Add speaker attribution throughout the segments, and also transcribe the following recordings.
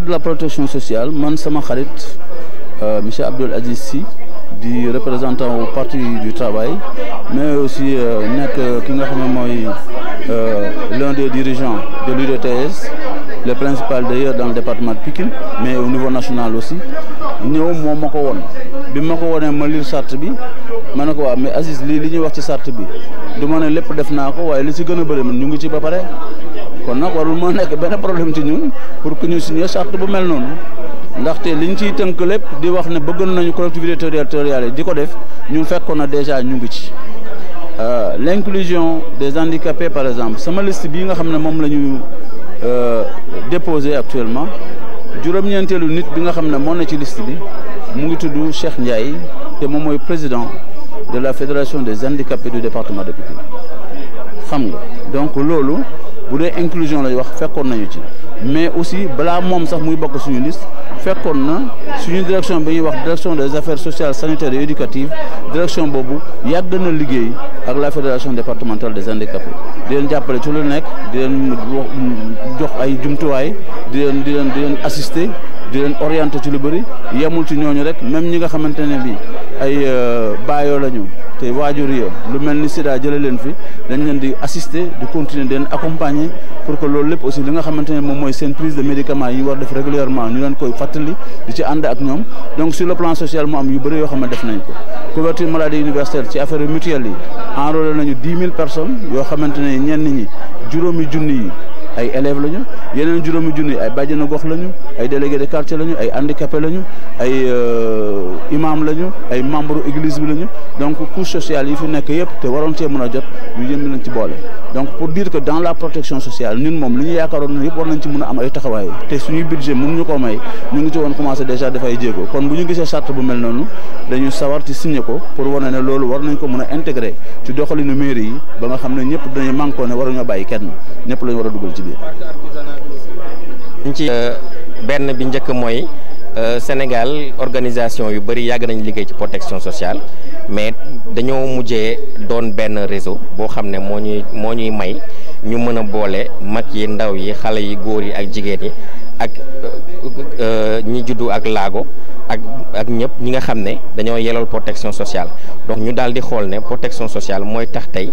Speaker 1: de la protection sociale man sama xarit monsieur Sy di représentant au parti du travail mais aussi ne mooy l'un des dirigeants de l'UDTS le principal d'ailleurs dans le département de Pikine mais au niveau national aussi. Aziz kon nag warul moo nekk benn problème ci ñun pour que ñu signer charte bu mel noonu. ndaxte liñ ciy tënk lépp di wax ne bëggoon nañu collectivité territoriale yi di ko def ñun fekkoon déjà ñu ngi ci. L'inclusion des handicapés par exemple sama liste bii nga xam ne moom la ñu déposé actuellement juróom-ñeenteelu nit bi nga xam ne moo na ci liste bi mu ngi tudd Cheikh Ndiaye te moom mooy président de la fédération des handicapés du département de Pikine. Xam nga donc loolu bu dee inclusion lay mais aussi balaa liste direction direction des affaires sociales sanitaires et éducatives direction boobu yàgg na liggéey ak la fédération départementale des handicapés. Di leen jàppale ci lu nekk di leen jox ay jumtuwaay te waajur ya lu mel ni sida jële leen fi dañ leen di assister di continuer di leen pour que loolu lépp aussi li nga xamante ne moom mooy seen prise de médicaments yi war def régulièrement ñu leen koy fàttali di ci ànd ak ñoom. Donc sur le plan social mu am yu bëri yoo xam ne def nañ ko. Couverture maladie universelle ci affaire mutuelle yi enrôlé nañu dix mille personnes yoo xamante ne ñenn ñi juróomi junni yi ay élèves lañu. Yeneen juróomi junni ay bàjjenu gox lañu ay délégué de quartier lañu ay handicapés lañu ay imam lañu ay membre église bi lañu. Donc couche sociale yi fi nekk yëpp te waroon cee mën a jot ñu jëm nañ ci boole. Donc pour dire que dans la protection sociale ñun moom li ñu yaakaaroon na yëpp war nañ ci mën a am ay taxawaay te suñuy budget mënuñu ko may ñu ngi ci woon commencé déjà dafay jéego. Kon bu ñu gisee charte bu mel noonu dañu sawar ci signé ko pour wane ne loolu war nañ ko mën a intégrer ci doxalinu mairie yi ba nga xam ne ñëpp dañu mànkoo ne waruñoo bàyyi kenn ñëpp lañu war a ci biir.
Speaker 2: Ci benn bi njëkk mooy Sénégal organisation yu bëri yàgg nañ liggéey ci protection sociale mais dañoo mujjee doon benn réseau boo xam ne moo ñuy moo ñuy may ñu mën a boole mag yi ndaw yi xale yi góor yi ak jigéen yi ak ñi juddu ak laago ak ak ñëpp ñi nga xam ne dañoo yelool protection sociale. Donc ñu daal di xool ne protection sociale mooy tax tey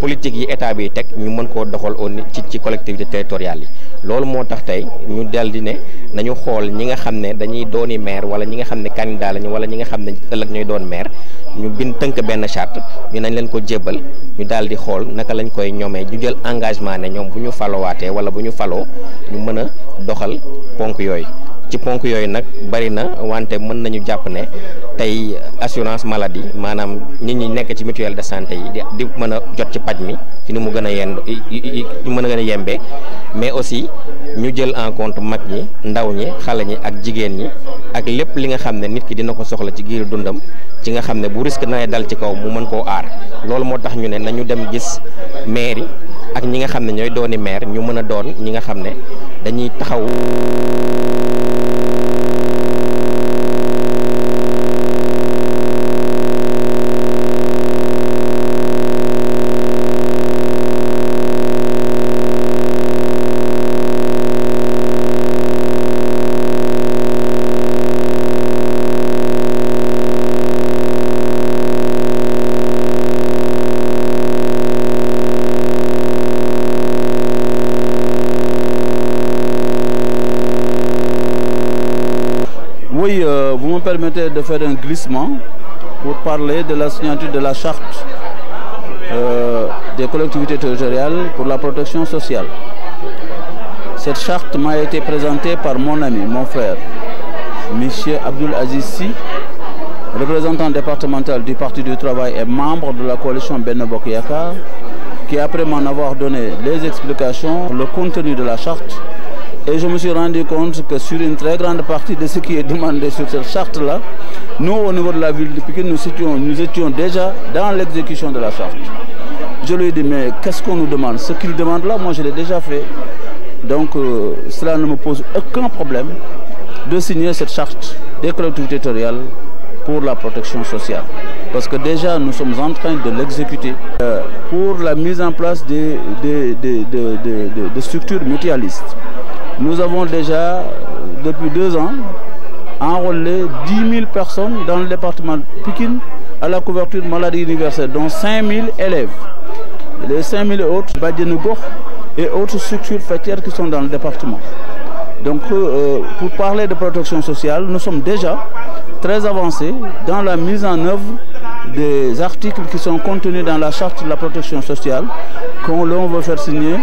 Speaker 2: politique yi état bi teg ñu mën koo doxal au ci ci collectivité territoriale yi. Loolu moo tax tey ñu dal di ne nañu xool ñi nga xam ne dañuy dooni maire wala ñi nga xam ne candidat lañu wala ñi nga xam ne ëllëg ñooy doon maire ñu bind tënk benn charte ñu nañ leen ko jébbal ñu daal di xool naka lañ koy ñoomee ñu jël engagement ne ñoom bu ñu falowaatee wala bu ñu faloo ñu mën a doxal ponk yooyu. Ci ponk yooyu nag bari na wante mën nañu jàpp ne tey assurance maladie maanaam nit ñi nekk ci mutuelle de santé yi di mën a jot ci paj mi ci ni mu gën a yend mën a gën a yembee mais aussi ñu jël en mag ñi ndaw ñi xale ñi ak jigéen ñi ak lépp li nga xam ne nit ki dina ko soxla ci giiru dundam ci nga xam ne bu risque na dal ci kaw mu mën koo aar. Loolu moo tax ñu ne nañu dem gis maire yi ak ñi nga xam ne ñooy dooni maire ñu mën a doon ñi nga xam ne dañuy taxaw
Speaker 1: vous me permettez de faire un glissement pour parler de la signature de la charte euh, des collectivités territoriales pour la protection sociale. Cette charte m'a été présentée par mon ami, mon frère, M. Abdul Aziz Sy, représentant départemental du Parti du Travail et membre de la coalition Benobok Yakar, qui après m'en avoir donné les explications, le contenu de la charte, et je me suis rendu compte que sur une très grande partie de ce qui est demandé sur cette charte-là, nous, au niveau de la ville de Pékin, nous étions, nous étions déjà dans l'exécution de la charte. Je lui ai dit, mais qu'est-ce qu'on nous demande? Ce qu'il demande là, moi je l'ai déjà fait. Donc euh, cela ne me pose aucun problème de signer cette charte des collectivités pour la protection sociale. Parce que déjà, nous sommes en train de l'exécuter euh, pour la mise en place des structures mutualistes. Nous avons déjà depuis deux ans, enrôlé 10 000 personnes dans le département de Pékin à la couverture maladie universelle, dont 5 000 élèves. Les 5 000 autres, Badjenougour et autres structures fêtières qui sont dans le département. Donc, euh, pour parler de protection sociale, nous sommes déjà très avancés dans la mise en œuvre des articles qui sont contenus dans la charte de la protection sociale qu'on veut faire signer.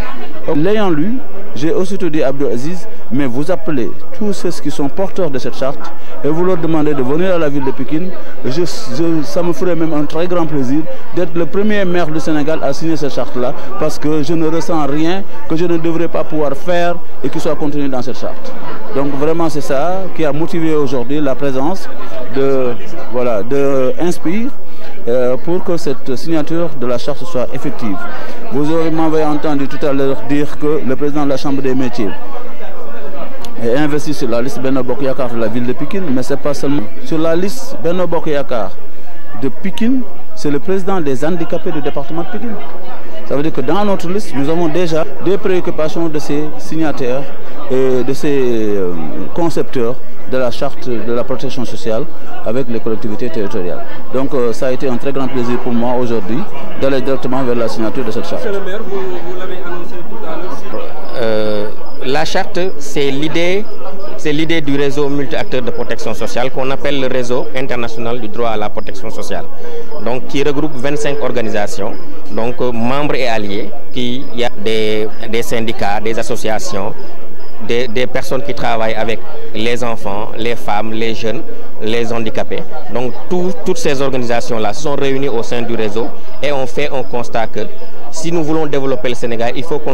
Speaker 1: L'ayant lu, j'ai aussitôt dit à Abdou Aziz, mais vous appelez tous ceux qui sont porteurs de cette charte et vous leur demandez de venir à la ville de Pékin. Ça me ferait même un très grand plaisir d'être le premier maire du Sénégal à signer cette charte-là parce que je ne ressens rien que je ne devrais pas pouvoir faire et qui soit contenu dans cette charte. Donc vraiment c'est ça qui a motivé aujourd'hui la présence de, voilà, de euh, pour que cette signature de la charte soit effective. Vous m'avez entendu tout à l'heure dire que le président de la Chambre des métiers est investi sur la liste Benno Bok Yakar de la ville de Pékin, mais ce n'est pas seulement sur la liste Benno Bok Yakar de Pékin, c'est le président des handicapés du département de Pékin. Ça veut dire que dans notre liste, nous avons déjà des préoccupations de ces signataires et de ces euh, concepteurs de la charte de la protection sociale avec les collectivités territoriales. Donc euh, ça a été un très grand plaisir pour moi aujourd'hui d'aller directement vers la signature de cette charte.
Speaker 3: Monsieur le maire, vous, vous l'avez annoncé tout à l'heure.
Speaker 2: Euh, la charte, c'est l'idée, c'est l'idée du réseau multi-acteurs de protection sociale qu'on appelle le réseau international du droit à la protection sociale. Donc, qui regroupe 25 organisations, donc membres et alliés, qui y a des syndicats, des associations, des, personnes qui travaillent avec les enfants, les femmes, les jeunes, les handicapés. Donc tout, toutes ces organisations-là sont réunies au sein du réseau et on fait un constat que si nous voulons développer le Sénégal, il faut que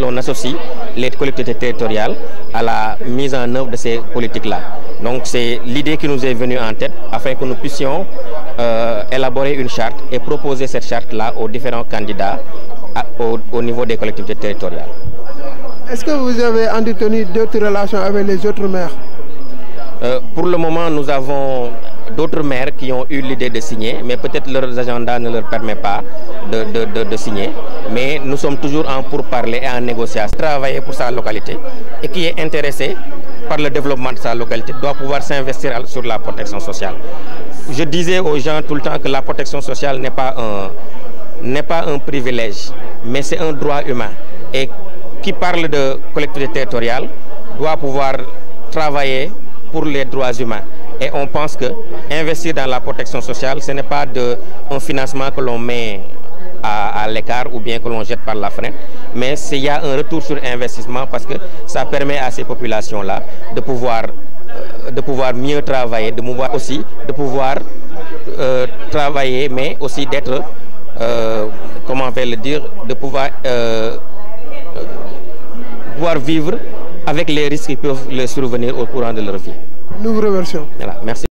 Speaker 2: l'on associe les collectivités territoriales à la mise en œuvre de ces politiques-là. Donc c'est l'idée qui nous est venue en tête afin que nous puissions euh, élaborer une charte et proposer cette charte-là aux différents candidats au niveau des collectivités territoriales.
Speaker 3: Est-ce que vous avez entretenu d'autres relations avec les autres maires?
Speaker 2: Euh, Pour le moment, nous avons d'autres maires qui ont eu l'idée de signer, mais peut-être leur agenda ne leur permet pas de, de, de, signer. Mais nous sommes toujours en pourparlers et en négociation. Travailler pour sa localité et qui est intéressé par le développement de sa localité doit pouvoir s'investir sur la protection sociale. Je disais aux gens tout le temps que la protection sociale n'est pas un, pas un privilège, mais c'est un droit humain. Et qui parle de collectivité territoriale doit pouvoir travailler pour les droits humains. Et on pense que investir dans la protection sociale, ce n'est pas un financement que l'on met à, à l'écart ou bien que l'on jette par la fenêtre, mais il y a un retour sur investissement parce que ça permet à ces populations-là de pouvoir, euh, de pouvoir mieux travailler, de pouvoir aussi de pouvoir euh, travailler, mais aussi d'être, euh, comment on va le dire, de pouvoir pouvoir vivre avec les risques qui peuvent les survenir au courant de leur vie.
Speaker 3: Nous vous remercions.
Speaker 2: Voilà, merci.